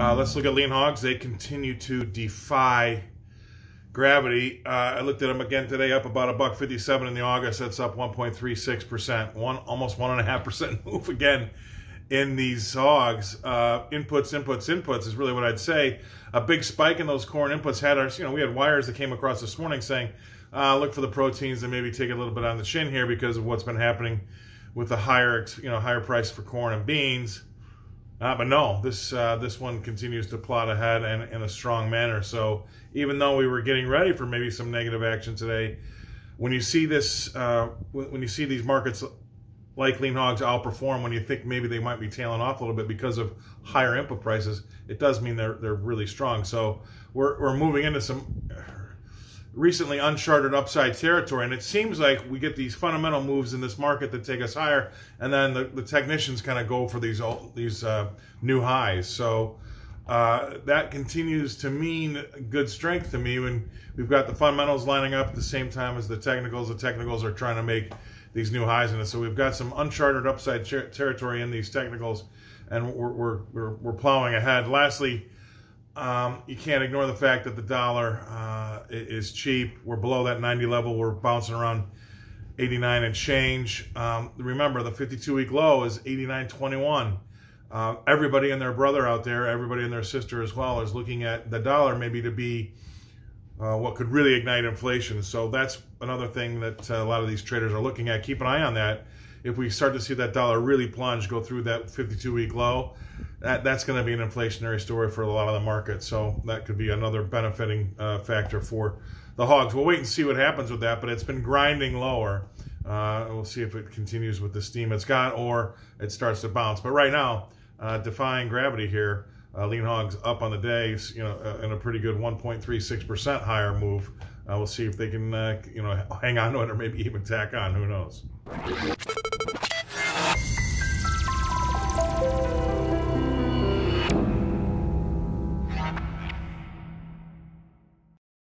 Uh, let's look at lean hogs. They continue to defy gravity. Uh, I looked at them again today, up about a buck fifty-seven in the August. That's up 1.36 percent, one almost one and a half percent move again in these hogs. Uh, inputs, inputs, inputs is really what I'd say. A big spike in those corn inputs had us. You know, we had wires that came across this morning saying, uh, look for the proteins and maybe take a little bit on the chin here because of what's been happening with the higher, you know, higher price for corn and beans. Uh, but no, this uh, this one continues to plot ahead and in a strong manner. So even though we were getting ready for maybe some negative action today, when you see this, uh, when you see these markets like lean hogs outperform, when you think maybe they might be tailing off a little bit because of higher input prices, it does mean they're they're really strong. So we're we're moving into some recently uncharted upside territory. And it seems like we get these fundamental moves in this market that take us higher, and then the, the technicians kind of go for these these uh, new highs. So uh, that continues to mean good strength to me when we've got the fundamentals lining up at the same time as the technicals. The technicals are trying to make these new highs in it. So we've got some uncharted upside territory in these technicals, and we're, we're, we're, we're plowing ahead. Lastly, um, you can't ignore the fact that the dollar uh, is cheap. We're below that 90 level. We're bouncing around 89 and change. Um, remember, the 52 week low is 89.21. Uh, everybody and their brother out there, everybody and their sister as well, is looking at the dollar maybe to be uh, what could really ignite inflation. So that's another thing that uh, a lot of these traders are looking at. Keep an eye on that. If we start to see that dollar really plunge, go through that 52 week low, that, that's going to be an inflationary story for a lot of the market. So that could be another benefiting uh, factor for the hogs. We'll wait and see what happens with that, but it's been grinding lower. Uh, we'll see if it continues with the steam it's got or it starts to bounce. But right now, uh, defying gravity here, uh, lean hogs up on the day, you know, uh, in a pretty good 1.36% higher move. Uh, we'll see if they can, you know, hang on to it or maybe even tack on. Who knows?